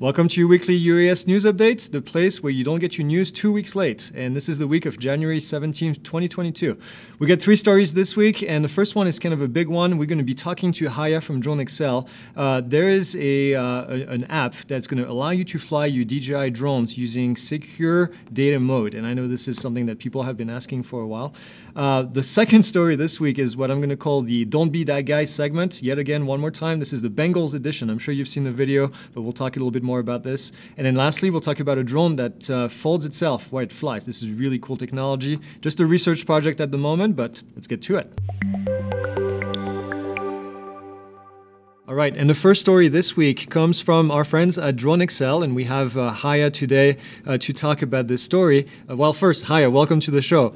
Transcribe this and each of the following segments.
Welcome to your weekly UAS news updates, the place where you don't get your news two weeks late. And this is the week of January 17th, 2022. We got three stories this week, and the first one is kind of a big one. We're going to be talking to Haye from DroneXL. Uh, there is a, uh, an app that's going to allow you to fly your DJI drones using secure data mode. And I know this is something that people have been asking for a while. Uh, the second story this week is what I'm going to call the Don't Be That Guy segment. Yet again, one more time, this is the Bengals edition. I'm sure you've seen the video, but we'll talk a little bit more about this. And then lastly, we'll talk about a drone that uh, folds itself while it flies. This is really cool technology. Just a research project at the moment, but let's get to it. All right, and the first story this week comes from our friends at DroneXL, and we have uh, Haye today uh, to talk about this story. Uh, well, first, Haye, welcome to the show.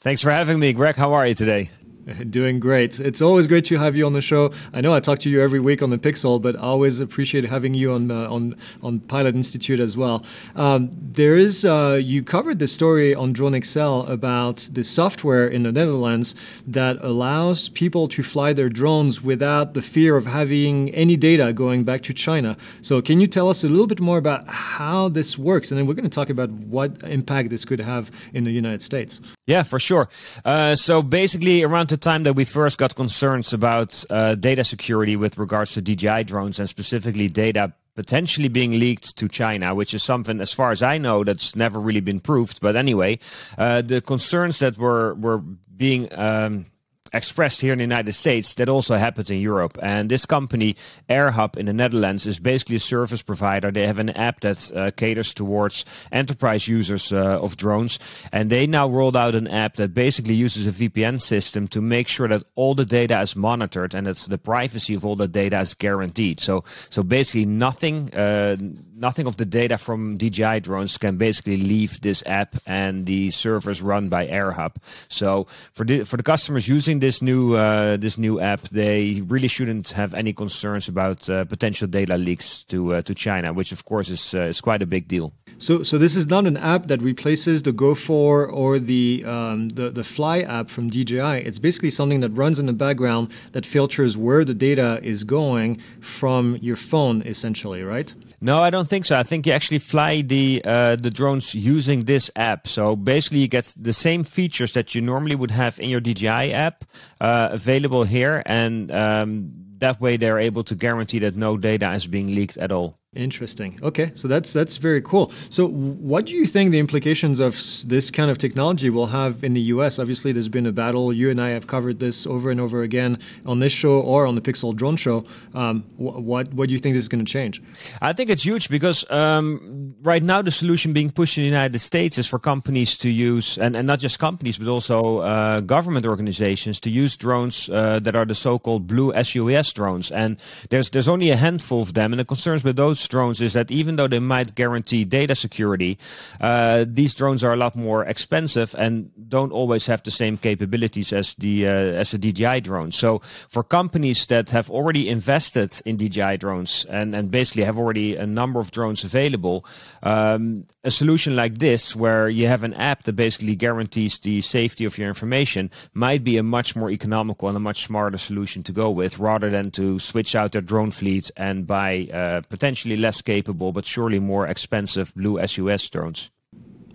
Thanks for having me, Greg. How are you today? Doing great. It's always great to have you on the show. I know I talk to you every week on the PIXL, but I always appreciate having you on uh, on on Pilot Institute as well. Um, there is uh, you covered the story on DroneXL about the software in the Netherlands that allows people to fly their drones without the fear of having any data going back to China. So, can you tell us a little bit more about how this works, and then we're going to talk about what impact this could have in the United States. Yeah, for sure. Uh, so basically, around the time that we first got concerns about uh, data security with regards to DJI drones and specifically data potentially being leaked to China, which is something, as far as I know, that's never really been proved. But anyway, uh, the concerns that were were being um, expressed here in the United States, that also happens in Europe. And this company, AirHub in the Netherlands, is basically a service provider. They have an app that uh, caters towards enterprise users uh, of drones. And they now rolled out an app that basically uses a VPN system to make sure that all the data is monitored and that the privacy of all the data is guaranteed. So, so basically nothing, uh, nothing of the data from DJI drones can basically leave this app and the servers run by AirHub. So for the, for the customers using this new uh, this new app, they really shouldn't have any concerns about uh, potential data leaks to uh, to China, which of course is uh, is quite a big deal. So, so this is not an app that replaces the Go4 or the, um, the the Fly app from DJI. It's basically something that runs in the background that filters where the data is going from your phone, essentially, right? No, I don't think so. I think you actually fly the uh, the drones using this app. So basically, you get the same features that you normally would have in your DJI app uh, available here, and um, that way they're able to guarantee that no data is being leaked at all. Interesting. Okay, so that's that's very cool. So, what do you think the implications of this kind of technology will have in the U.S.? Obviously, there's been a battle. You and I have covered this over and over again on this show or on the PIXL Drone Show. Um, what what do you think this is going to change? I think it's huge because um, right now the solution being pushed in the United States is for companies to use, and, and not just companies, but also uh, government organizations to use drones uh, that are the so-called blue SUAS drones. And there's there's only a handful of them, and the concerns with those drones is that even though they might guarantee data security, uh, these drones are a lot more expensive and don't always have the same capabilities as the uh, as the DJI drones. So for companies that have already invested in DJI drones and and basically have already a number of drones available, um, a solution like this, where you have an app that basically guarantees the safety of your information, might be a much more economical and a much smarter solution to go with, rather than to switch out their drone fleet and buy uh, potentially less capable but surely more expensive blue SUAS drones.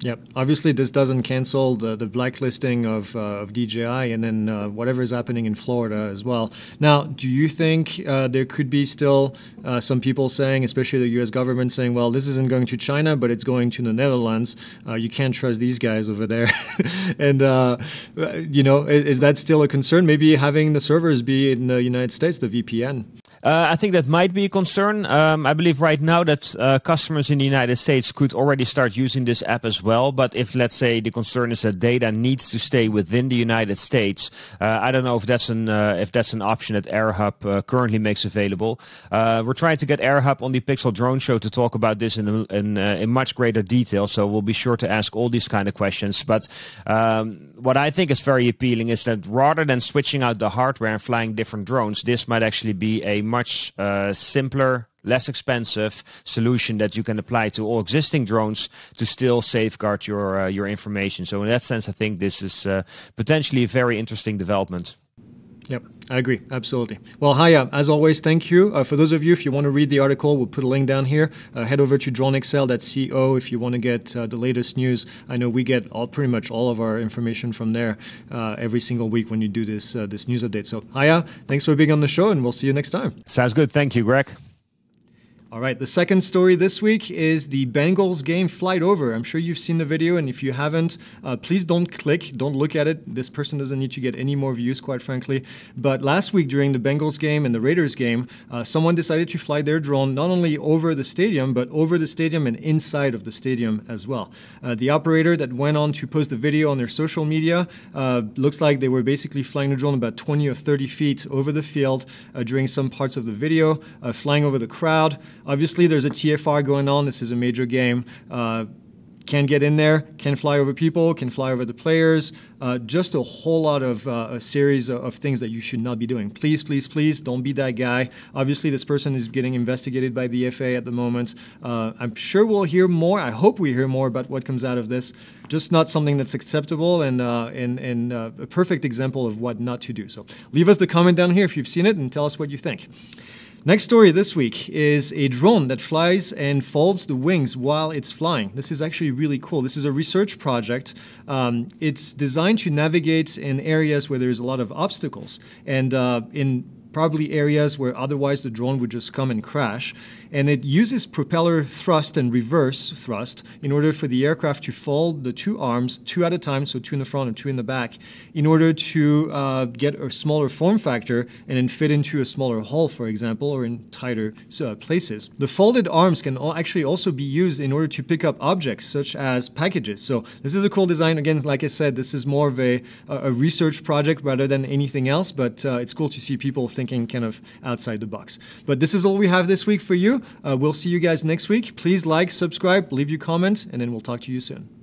Yep. Obviously, this doesn't cancel the, the blacklisting of, uh, of DJI and then uh, whatever is happening in Florida as well. Now, do you think uh, there could be still uh, some people saying, especially the U.S. government, saying, well, this isn't going to China, but it's going to the Netherlands. Uh, you can't trust these guys over there. and, uh, you know, is, is, that still a concern? Maybe having the servers be in the United States, the VPN? Uh, I think that might be a concern. Um, I believe right now that uh, customers in the United States could already start using this app as well. But if, let's say, the concern is that data needs to stay within the United States, uh, I don't know if that's an uh, if that's an option that AirHub uh, currently makes available. Uh, we're trying to get AirHub on the PIXL Drone Show to talk about this in in, in much greater detail. So we'll be sure to ask all these kind of questions. But um, what I think is very appealing is that rather than switching out the hardware and flying different drones, this might actually be a much uh, simpler less expensive solution that you can apply to all existing drones to still safeguard your uh, your information. So in that sense, I think this is uh, potentially a very interesting development. Yep. I agree, absolutely. Well, Haye, as always, thank you. Uh, for those of you, if you want to read the article, we'll put a link down here. Uh, head over to dronexl.co if you want to get uh, the latest news. I know we get all pretty much all of our information from there uh, every single week when you do this uh, this news update. So, Haye, thanks for being on the show, and we'll see you next time. Sounds good. Thank you, Greg. All right, the second story this week is the Bengals game flight over. I'm sure you've seen the video, and if you haven't, uh, please don't click, don't look at it. This person doesn't need to get any more views, quite frankly. But last week during the Bengals game and the Raiders game, uh, someone decided to fly their drone not only over the stadium, but over the stadium and inside of the stadium as well. Uh, the operator that went on to post the video on their social media uh, looks like they were basically flying the drone about 20 or 30 feet over the field uh, during some parts of the video, uh, flying over the crowd. Obviously, there's a TFR going on. This is a major game. Uh, can get in there, can fly over people, can fly over the players. Uh, just a whole lot of uh, a series of, of, things that you should not be doing. Please, please, please don't be that guy. Obviously, this person is getting investigated by the FAA at the moment. Uh, I'm sure we'll hear more. I hope we hear more about what comes out of this. Just not something that's acceptable and, uh, and, and uh, a perfect example of what not to do. So leave us the comment down here if you've seen it and tell us what you think. Next story this week is a drone that flies and folds the wings while it's flying. This is actually really cool. This is a research project. Um, it's designed to navigate in areas where there's a lot of obstacles. And uh, in probably areas where otherwise the drone would just come and crash. And it uses propeller thrust and reverse thrust in order for the aircraft to fold the two arms, two at a time, so two in the front and two in the back, in order to uh, get a smaller form factor and then fit into a smaller hull, for example, or in tighter uh, places. The folded arms can actually also be used in order to pick up objects such as packages. So this is a cool design. Again, like I said, this is more of a, a research project rather than anything else, but uh, it's cool to see people thinking kind of outside the box. But this is all we have this week for you. Uh, we'll see you guys next week. Please like, subscribe, leave your comment, and then we'll talk to you soon.